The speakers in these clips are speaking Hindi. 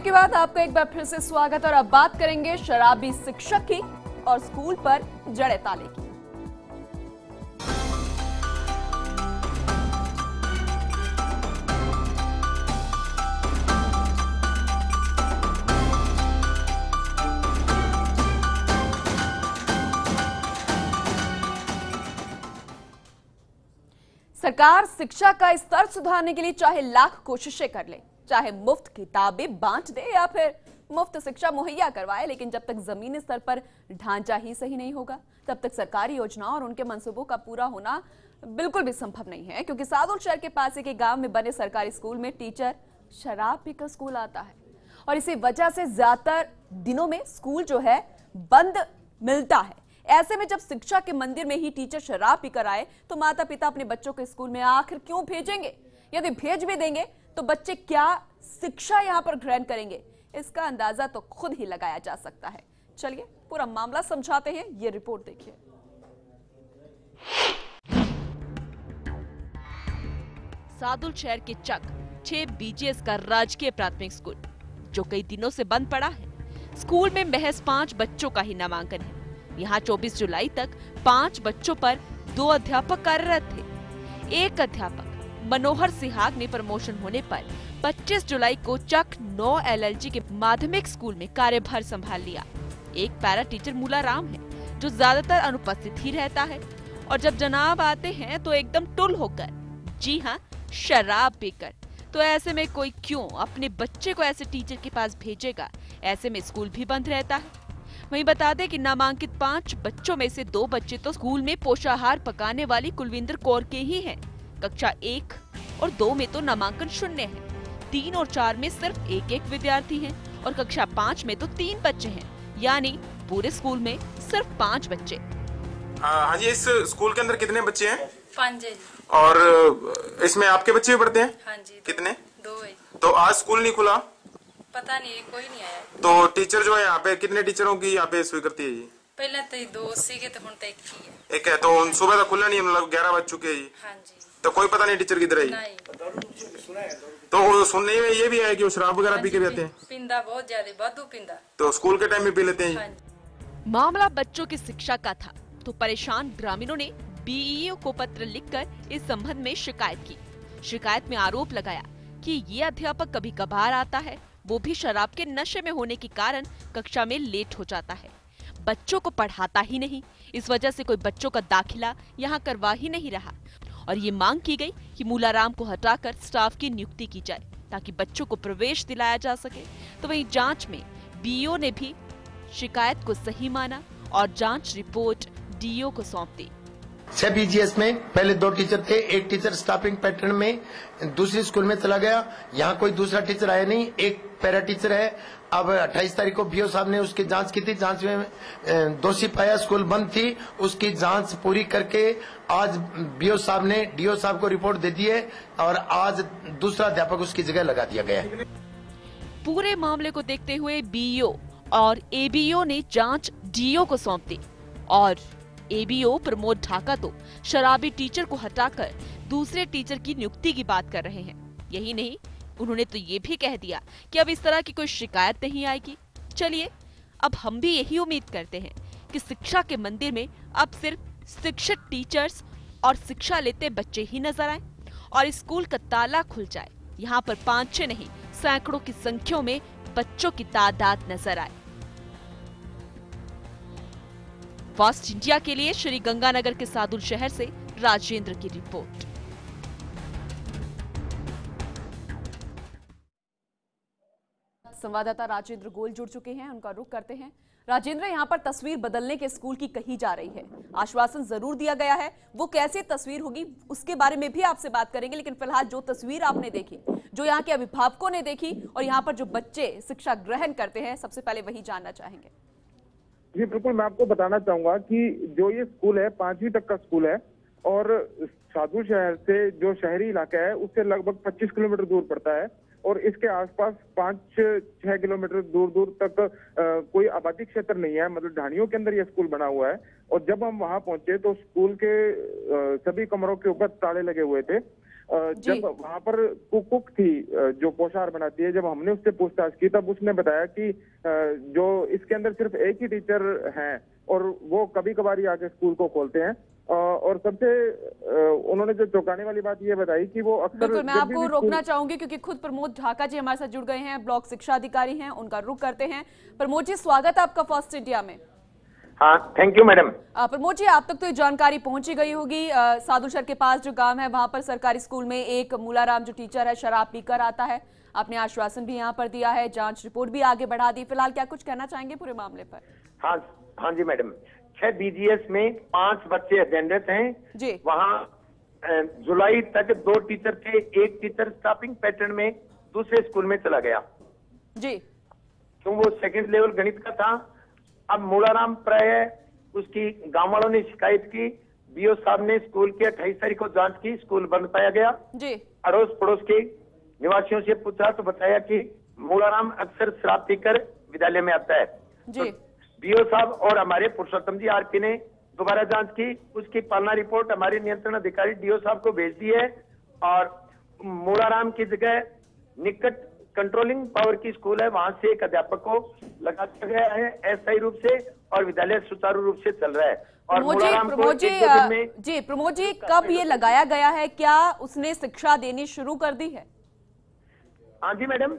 ब्रेक के बाद आपका एक बार फिर से स्वागत और अब बात करेंगे शराबी शिक्षक की और स्कूल पर जड़े ताले की। सरकार शिक्षा का स्तर सुधारने के लिए चाहे लाख कोशिशें कर ले। चाहे मुफ़्त किताबें बांट दे या फिर मुफ़्त शिक्षा मुहैया करवाए, लेकिन जब तक जमीनी स्तर पर ढांचा ही सही नहीं होगा, तब तक सरकारी योजनाओं और उनके मंसूबों का पूरा होना बिल्कुल भी संभव नहीं है, क्योंकि सादुल शहर के पास एक गाँव में बने सरकारी स्कूल में टीचर शराब पीकर स्कूल आता है। और इसी वजह से ज़्यादातर दिनों में स्कूल जो है बंद मिलता है। ऐसे में जब शिक्षा के मंदिर में ही टीचर शराब पीकर आए तो माता पिता अपने बच्चों को स्कूल में आखिर क्यों भेजेंगे? यदि भेज भी देंगे तो बच्चे क्या शिक्षा यहाँ पर ग्रहण करेंगे? इसका अंदाज़ा तो खुद ही लगाया जा सकता है। चलिए, पूरा मामला समझाते हैं, ये रिपोर्ट देखिए। सादुल शहर के चक, छह बीजीएस का राजकीय प्राथमिक स्कूल, जो कई दिनों से बंद पड़ा है। स्कूल में महज पाँच बच्चों का ही नामांकन है। यहाँ 24 जुलाई तक पाँच बच्चों पर दो अध्यापक कार्यरत थे। एक अध्यापक मनोहर सिहाग ने प्रमोशन होने पर 25 जुलाई को चक नौ एलएलजी के माध्यमिक स्कूल में कार्यभार संभाल लिया। एक पैरा टीचर मूला राम है, जो ज़्यादातर अनुपस्थित ही रहता है। और जब जनाब आते हैं तो एकदम टुल होकर, जी हाँ शराब पीकर। तो ऐसे में कोई क्यों अपने बच्चे को ऐसे टीचर के पास भेजेगा? ऐसे में स्कूल भी बंद रहता है। वहीं बता दें कि नामांकित पाँच बच्चों में से दो बच्चे तो स्कूल में पोषाहार पकाने वाली कुलविंदर कौर के ही हैं। कक्षा एक और दो में तो नामांकन शून्य है। तीन और चार में सिर्फ़ एक एक विद्यार्थी हैं और कक्षा पाँच में तो तीन बच्चे हैं। यानी पूरे स्कूल में सिर्फ़ पाँच बच्चे। हाँ जी इस स्कूल के अंदर कितने बच्चे हैं? पाँच है और इसमें आपके बच्चे भी पढ़ते हैं? हाँ जी कितने? दो है। तो आज स्कूल नहीं खुला? पता नहीं कोई नहीं आया। तो टीचर जो है यहाँ पे कितने टीचरों की यहाँ पे स्वीकृति है जी? पहले तो दो सीखे तो हम तक एक है तो सुबह तक खुला नहीं मतलब ग्यारह बज चुके हैं जी। हाँ जी। तो कोई पता नहीं टीचर किधर है तो सुनने में ये भी है कि वो शराब वगैरह पी के भी आते हैं। पिंदा बहुत ज़्यादा वाधू पिंदा। तो स्कूल के टाइम में पी लेते हैं। हाँ मामला बच्चों की शिक्षा का था तो परेशान ग्रामीणों ने बीईओ को पत्र लिखकर इस संबंध में शिकायत की। शिकायत में आरोप लगाया कि ये अध्यापक कभी कभार आता है वो भी शराब के नशे में होने के कारण कक्षा में लेट हो जाता है। बच्चों को पढ़ाता ही नहीं इस वजह से कोई बच्चों का दाखिला यहाँ करवा ही नहीं रहा। और ये मांग की गई कि मूलाराम को हटाकर स्टाफ की नियुक्ति की जाए, ताकि बच्चों को प्रवेश दिलाया जा सके। तो वहीं जाँच में बीओ ने भी शिकायत को सही माना और जाँच रिपोर्ट डीओ को सौंप दी। छह बीजीएस में पहले दो टीचर थे, एक टीचर स्टाफिंग पैटर्न में, दूसरी स्कूल में चला गया। यहाँ कोई दूसरा टीचर आया नहीं, एक पैरा टीचर है। अब 28 तारीख को बीओ साहब ने उसकी जाँच की थी, जाँच में दोषी पाया, स्कूल बंद थी। उसकी जाँच पूरी करके आज बीओ साहब ने डीओ साहब को रिपोर्ट दे दी है और आज दूसरा अध्यापक उसकी जगह लगा दिया गया पूरे मामले को देखते हुए बीओ और एबीओ ने जाँच डीओ को सौंप दी और एबीओ प्रमोद ढाका तो शराबी टीचर को हटाकर दूसरे टीचर की नियुक्ति की बात कर रहे हैं। यही नहीं, उन्होंने तो ये भी कह दिया कि अब इस तरह की कोई शिकायत नहीं आएगी। चलिए, अब हम भी यही उम्मीद करते हैं कि शिक्षा के मंदिर में अब सिर्फ़ शिक्षक टीचर्स और शिक्षा लेते बच्चे ही नज़र आए और स्कूल का ताला खुल जाए। यहाँ पर पाँच छह नहीं, सैकड़ों की संख्या में बच्चों की तादाद नज़र आए। फास्ट इंडिया के लिए श्री गंगानगर के सादुल शहर से राजेंद्र की रिपोर्ट। संवाददाता राजेंद्र गोल जुड़ चुके हैं, उनका रुख करते हैं। राजेंद्र, यहाँ पर तस्वीर बदलने के स्कूल की कही जा रही है। आश्वासन ज़रूर दिया गया है। वो कैसे तस्वीर होगी, उसके बारे में भी आपसे बात करेंगे, लेकिन फ़िलहाल जो तस्वीर आपने देखी, जो यहाँ के अभिभावकों ने देखी, और यहाँ पर जो बच्चे शिक्षा ग्रहण करते हैं, सबसे पहले वही जानना चाहेंगे। जी बिल्कुल मैं आपको बताना चाहूँगा कि जो ये स्कूल है पांचवी तक का स्कूल है और साधु शहर से जो शहरी इलाका है उससे लगभग 25 किलोमीटर दूर पड़ता है और इसके आसपास पाँच छह किलोमीटर दूर दूर तक अ, कोई आबादी क्षेत्र नहीं है मतलब ढाणियों के अंदर ये स्कूल बना हुआ है और जब हम वहाँ पहुँचे तो स्कूल के सभी कमरों के ऊपर ताले लगे हुए थे। जब वहाँ पर कुक थी जो पोशार बनाती है जब हमने उससे पूछताछ की तब उसने बताया कि जो इसके अंदर सिर्फ़ एक ही टीचर हैं और वो कभी कभार ही आके स्कूल को खोलते हैं। और सबसे उन्होंने जो चौंकाने वाली बात ये बताई कि वो अक्सर बिल्कुल मैं आपको रोकना चाहूँगी क्योंकि खुद प्रमोद ढाका जी हमारे साथ जुड़ गए हैं ब्लॉक शिक्षा अधिकारी हैं उनका रुख करते हैं। प्रमोद जी स्वागत है आपका फ़र्स्ट इंडिया में। हाँ thank you madam Pramod ji आप तक तो ये जानकारी पहुँची गई होगी। साधुशर के पास जो गाँव है वहाँ पर सरकारी स्कूल में एक मूलाराम जो टीचर है शराब पीकर आता है। आपने आश्वासन भी यहाँ पर दिया है जाँच रिपोर्ट भी आगे बढ़ा दी। फ़िलहाल क्या कुछ कहना चाहेंगे पूरे मामले पर? हाँ हाँ जी मैडम छह बीजीएस में पाँच बच्चे अटेंडेंट हैं। जी। वहाँ जुलाई तक दो टीचर थे। एक टीचर स्टाफिंग पैटर्न में दूसरे स्कूल में चला गया। जी। क्यों वो सेकंड लेवल गणित का था। अब मूलाराम प्राय उसकी गाँव वालों ने शिकायत की बीओ साहब ने स्कूल की अट्ठाईस तारीख को जाँच की स्कूल बंद पाया गया। जी। अड़ोस पड़ोस के निवासियों से पूछा तो बताया कि मूलाराम अक्सर शराब पीकर विद्यालय में आता है। जी। बीओ साहब और हमारे पुरुषोत्तम जी आरपी ने दोबारा जाँच की। उसकी पालना रिपोर्ट हमारे नियंत्रण अधिकारी डीओ साहब को भेज दी है। और मूलाराम की जगह निकट कंट्रोलिंग पावर की स्कूल है वहाँ से एक अध्यापक को लगा दिया गया है अस्थायी रूप से और विद्यालय सुचारू रूप से चल रहा है। और प्रमोद जी प्रमोद जी जी प्रमोद जी कब ये लगाया गया है? क्या उसने शिक्षा देनी शुरू कर दी है? हाँ जी मैडम।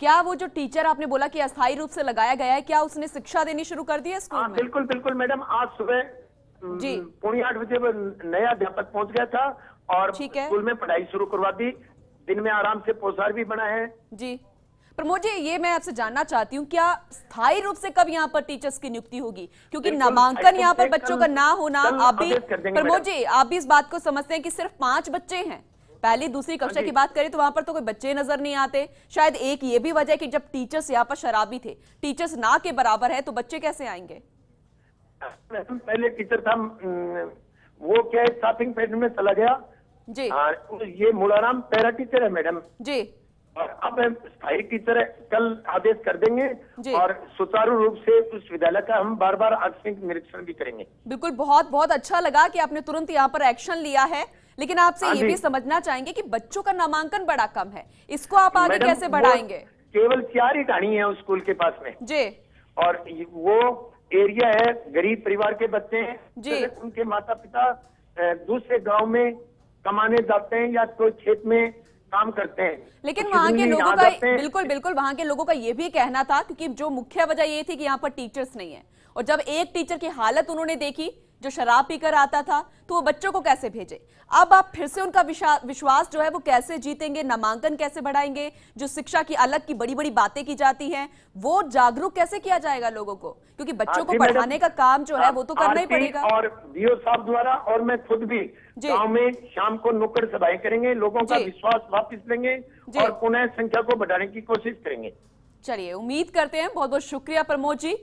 क्या वो जो टीचर आपने बोला कि अस्थायी रूप से लगाया गया है क्या उसने शिक्षा देनी शुरू कर दी है स्कूल हाँ में? बिल्कुल बिल्कुल मैडम। आज सुबह जी। पौने आठ बजे नया अध्यापक पहुँच गया था और। स्कूल में पढ़ाई शुरू करवा दी। दिन में आराम से पोसार भी बना है। जी। प्रमोद जी ये मैं आपसे जानना चाहती हूँ क्या स्थायी रूप से कब यहाँ पर टीचर्स की नियुक्ति होगी? क्योंकि नामांकन यहाँ पर बच्चों का ना होना आप भी प्रमोद जी आप भी इस बात को समझते हैं कि सिर्फ़ पाँच बच्चे हैं। पहली दूसरी कक्षा की बात करें तो वहाँ पर तो कोई बच्चे नज़र नहीं आते। शायद एक ये भी वजह है कि जब टीचर्स यहाँ पर शराबी थे टीचर्स ना के बराबर है तो बच्चे कैसे आएँगे? पहले टीचर था वो क्या है स्टाफिंग पैटर्न में चला गया। जी। हाँ, ये मूलाराम पैरा टीचर है मैडम। जी। और अब स्थायी टीचर है कल आदेश कर देंगे। और सुचारू रूप से उस विद्यालय का हम बार बार आकस्मिक निरीक्षण भी करेंगे। बिल्कुल बहुत बहुत अच्छा लगा कि आपने तुरंत यहाँ पर एक्शन लिया है। लेकिन आपसे हाँ ये भी समझना चाहेंगे कि बच्चों का नामांकन बड़ा कम है। इसको आप आगे कैसे बढ़ाएँगे? केवल चार ही कहानी है उस स्कूल के पास में। जी। और वो एरिया है गरीब परिवार के बच्चे हैं। जी। तो उनके माता पिता दूसरे गाँव में कमाने जाते हैं या कोई खेत में काम करते हैं। लेकिन वहाँ वहाँ के लोगों का बिल्कुल बिल्कुल वहाँ के लोगों का ये भी कहना था क्योंकि जो मुख्य वजह ये थी कि यहाँ पर टीचर्स नहीं है। और जब एक टीचर की हालत उन्होंने देखी जो शराब पीकर आता था तो वो बच्चों को कैसे भेजे? अब आप फिर से उनका विश्वास जो है वो कैसे जीतेंगे नामांकन कैसे बढ़ाएँगे जो शिक्षा की अलग की बड़ी बड़ी बातें की जाती हैं वो जागरूक कैसे किया जाएगा लोगों को? क्योंकि बच्चों हाँ, को जी, पढ़ाने का काम जो है वो तो करना ही पड़ेगा। और बीओ साहब द्वारा और मैं खुद भी। गाँव में शाम को नुक्कड़ सभाएँ करेंगे लोगों का। विश्वास वापस लेंगे और पुनः संख्या को बढ़ाने की कोशिश करेंगे। चलिए उम्मीद करते हैं बहुत बहुत शुक्रिया प्रमोद जी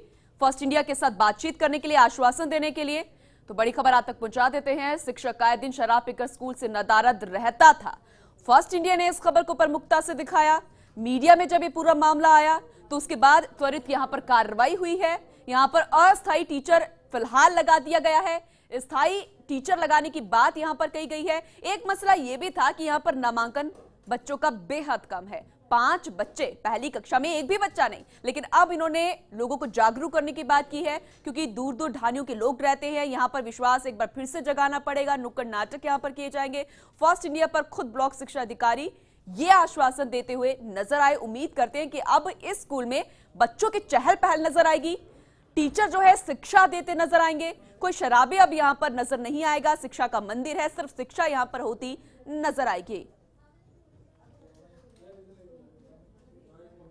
फ़र्स्ट इंडिया के साथ बातचीत करने के लिए आश्वासन देने के लिए। तो बड़ी खबर आप तक पहुँचा देते हैं। शिक्षक आए दिन शराब पीकर स्कूल से नदारद रहता था। फ़र्स्ट इंडिया ने इस खबर को प्रमुखता से दिखाया। मीडिया में जब ये पूरा मामला आया तो उसके बाद त्वरित यहाँ पर कार्रवाई हुई है। यहाँ पर अस्थायी टीचर फ़िलहाल लगा दिया गया है। स्थायी टीचर लगाने की बात यहाँ पर कही गई है। एक मसला यह भी था कि यहाँ पर नामांकन बच्चों का बेहद कम है। पाँच बच्चे, पहली कक्षा में एक भी बच्चा नहीं। लेकिन अब इन्होंने लोगों को जागरूक करने की बात की है, क्योंकि दूर दूर ढानियों के लोग रहते हैं। यहाँ पर विश्वास एक बार फिर से जगाना पड़ेगा। नुक्कड़ नाटक यहाँ पर किए जाएँगे। फ़र्स्ट इंडिया पर खुद ब्लॉक शिक्षा अधिकारी ये आश्वासन देते हुए नज़र आए। उम्मीद करते हैं कि अब इस स्कूल में बच्चों की चहल पहल नज़र आएगी। टीचर जो है शिक्षा देते नज़र आएँगे। कोई शराबी अब यहाँ पर नज़र नहीं आएगा। शिक्षा का मंदिर है, सिर्फ़ शिक्षा यहाँ पर होती नज़र आएगी।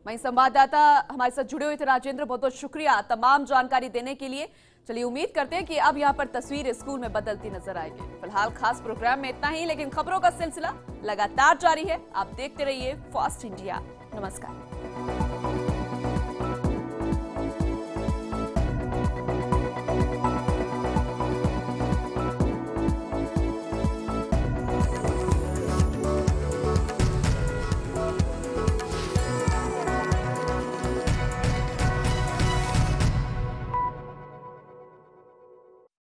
वहीं संवाददाता हमारे साथ जुड़े हुए थे राजेंद्र, बहुत बहुत शुक्रिया तमाम जानकारी देने के लिए। चलिए उम्मीद करते हैं कि अब यहाँ पर तस्वीर स्कूल में बदलती नज़र आएगी। फ़िलहाल खास प्रोग्राम में इतना ही, लेकिन खबरों का सिलसिला लगातार जारी है। आप देखते रहिए फास्ट इंडिया नमस्कार।